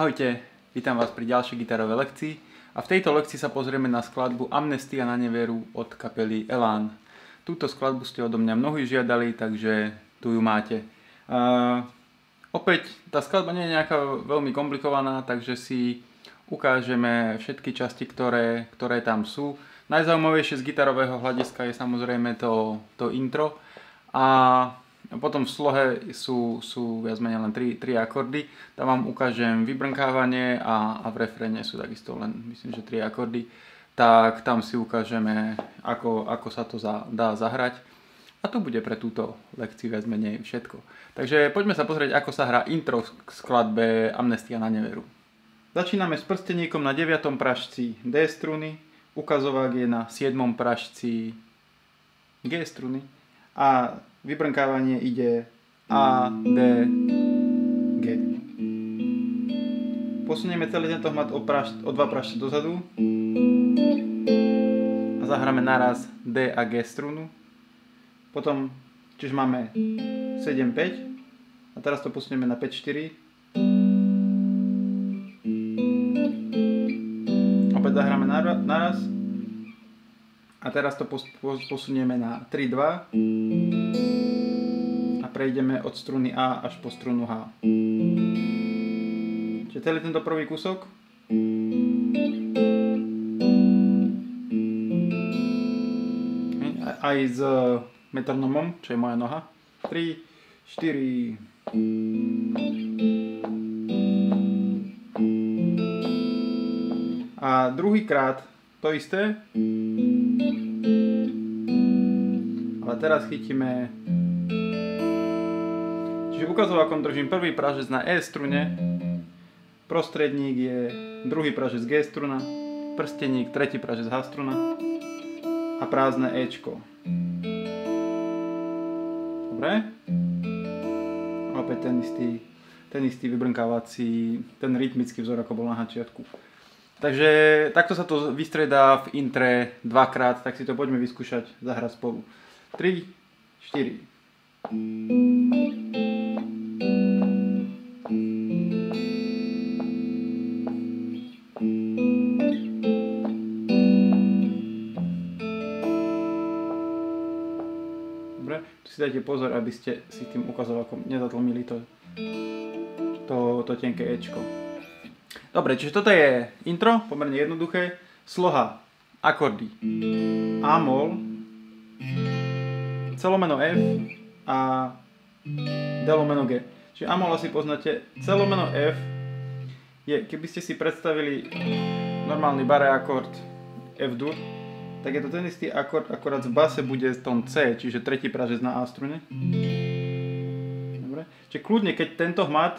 Ahojte, vítam vás pri ďalšej gitarovej lekcii a v tejto lekcii sa pozrieme na skladbu Amnestia na neveru od kapely Elán. Túto skladbu ste odo mňa mnohí žiadali, takže tu ju máte. Uh, opäť, tá skladba nie je nejaká veľmi komplikovaná, takže si ukážeme všetky časti, ktoré, ktoré tam sú. Najzaujímavejšie z gitarového hľadiska je samozrejme to, to intro a a potom v slohe sú, sú viac menej len 3, 3 akordy. Tam vám ukážem vybrnkávanie a, a v refréne sú takisto len, myslím, že 3 akordy. Tak tam si ukážeme, ako, ako sa to za, dá zahrať. A to bude pre túto lekciu viac menej všetko. Takže poďme sa pozrieť, ako sa hrá intro k skladbe Amnestia na neveru. Začíname s prsteníkom na 9. pražci D struny, ukazovák je na 7. pražci G struny a vybrnkávanie ide A, D, G. Posunieme celý tento hmat o, praš, o dva prašce dozadu a zahráme naraz D a G strunu. Potom, čiže máme 7, 5 a teraz to posunieme na 5, 4. Opäť zahráme naraz. A teraz to posunieme na 3, 2 prejdeme od struny A až po strunu H. Čiže celý tento prvý kúsok aj s metronomom, čo je moja noha. 3, 4, a druhýkrát to isté. Ale teraz chytíme Čiže ukazovakom držím prvý pražec na E strune, prostredník je druhý pražec G struna, prsteník, tretí pražec H struna a prázdne Ečko. Dobre? Opäť ten istý, ten istý vybrnkávací, ten rytmický vzor, ako bol na začiatku. Takže takto sa to vystredá v intre dvakrát, tak si to poďme vyskúšať, zahrať spolu. 3, 4. dajte pozor, aby ste si tým ukazovakom nezatlmili to, to, to tenké Ečko. Dobre, čiže toto je intro, pomerne jednoduché. Sloha, akordy. A-mol, celomeno F a delomeno G. Čiže A-mol asi poznáte. Celomeno F je, keby ste si predstavili normálny bare akord F-dur, tak je to ten istý akord, akorát v base bude tón C, čiže tretí pražec na A strune. Dobre. Čiže kľudne, keď tento hmat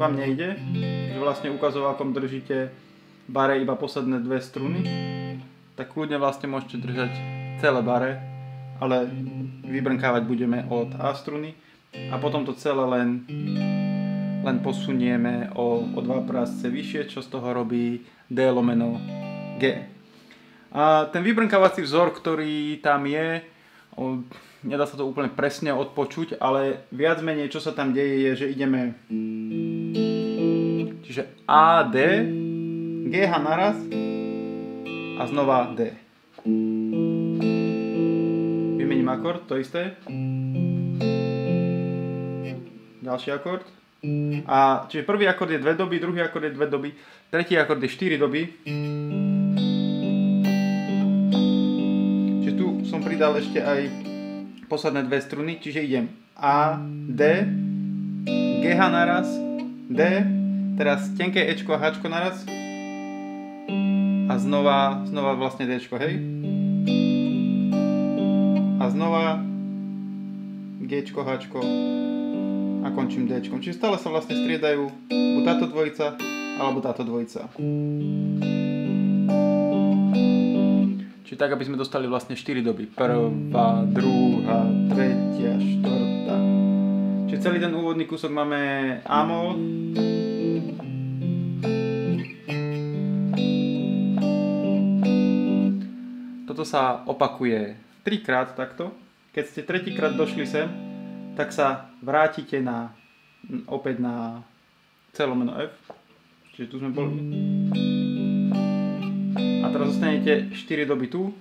vám nejde, že vlastne ukazovákom držíte bare iba posledné dve struny, tak kľudne vlastne môžete držať celé bare, ale vybrnkávať budeme od A struny a potom to celé len, len posunieme o, o dva prásce vyššie, čo z toho robí D lomeno G. A ten vybrnkávací vzor, ktorý tam je, nedá sa to úplne presne odpočuť, ale viac menej čo sa tam deje je, že ideme čiže A, D, GH naraz a znova D. Vymením akord, to isté. Ďalší akord. A čiže prvý akord je dve doby, druhý akord je dve doby, tretí akord je 4 doby. Som pridal ešte aj posledné dve struny, čiže idem A, D, GH naraz, D, teraz tenké Ečko a Hčko naraz a znova, znova vlastne Dčko, hej? A znova Gčko, Hčko a končím Dčkom. Čiže stále sa vlastne striedajú buď táto dvojica alebo táto dvojica. Čiže tak, aby sme dostali vlastne 4 doby. Prvá, druhá, tretia, štvrtá. Čiže celý ten úvodný kúsok máme Amol. Toto sa opakuje trikrát takto. Keď ste tretíkrát došli sem, tak sa vrátite na, opäť na celomeno F Čiže tu sme boli. Teraz zostanete 4 doby tu.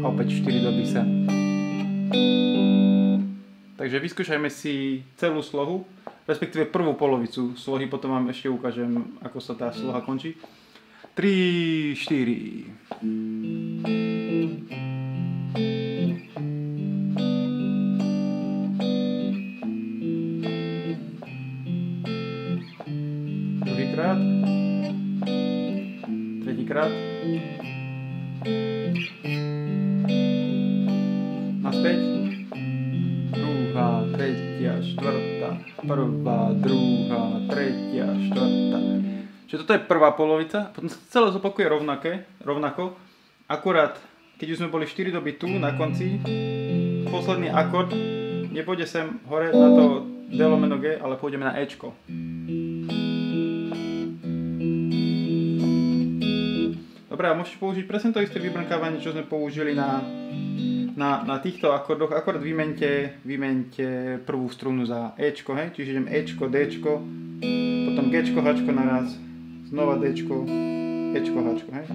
A opäť 4 doby sem. Takže vyskúšajme si celú slohu, respektíve prvú polovicu slohy, potom vám ešte ukážem, ako sa tá sloha končí. 3, 4. Druhýkrát. Tretíkrát. Naspäť. Druhá, tretia, štvrtá. Prvá, druhá, tretia, štvrtá. Čiže toto je prvá polovica, potom sa celé zopakuje rovnaké, rovnako. Akurát, keď už sme boli 4 doby tu na konci, posledný akord nepôjde sem hore na to D lomeno G, ale pôjdeme na Ečko. Dobre, a môžete použiť presne to isté vybrnkávanie, čo sme použili na, na, na týchto akordoch. Akord vymente, vymente prvú strunu za Ečko, hej? Čiže idem Ečko, Dčko, potom Gčko, Hčko naraz, znova Dčko, Ečko, Hčko, hej?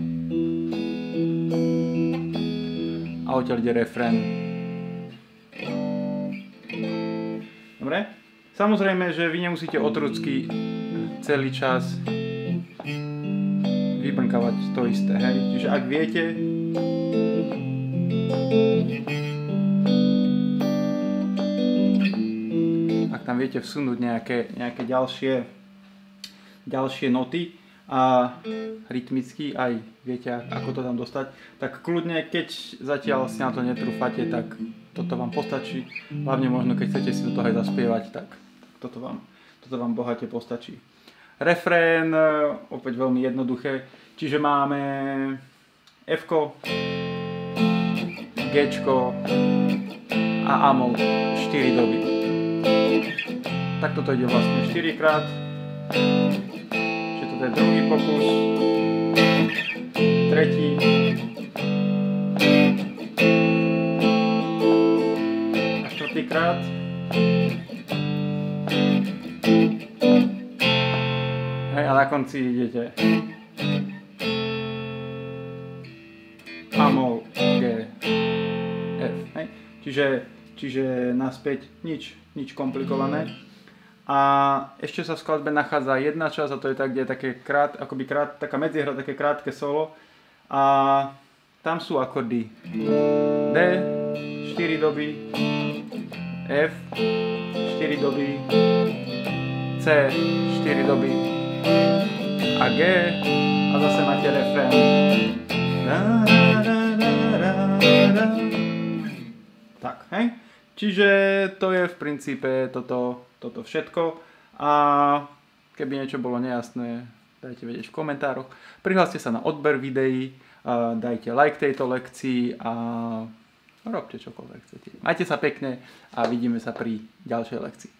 A odtiaľ ide refrén. Dobre? Samozrejme, že vy nemusíte otrucky celý čas vybrnkávať to isté, hej? Čiže ak viete, ak tam viete vsunúť nejaké, nejaké ďalšie, ďalšie noty a rytmicky aj viete, ako to tam dostať, tak kľudne, keď zatiaľ si na to netrúfate, tak toto vám postačí. Hlavne možno, keď chcete si do toho aj zaspievať, tak toto vám, toto vám bohate postačí. Refrén, opäť veľmi jednoduché, čiže máme F, G a Amol 4 doby. Tak toto ide vlastne 4 krát. Čiže toto je druhý pokus. Tretí. A štvrtý krát. Na konci idete. Amol, G, F. Hej. Čiže, čiže naspäť nič, nič komplikované. A ešte sa v skladbe nachádza jedna časť a to je tak, kde je také krát, akoby krát, taká medzihra, také krátke solo. A tam sú akordy D, 4 doby, F, 4 doby, C, 4 doby a G a zase máte refrén. Tak, hej? Čiže to je v princípe toto, toto všetko. A keby niečo bolo nejasné, dajte vedieť v komentároch. Prihláste sa na odber videí, dajte like tejto lekcii a robte čokoľvek chcete. Majte sa pekne a vidíme sa pri ďalšej lekcii.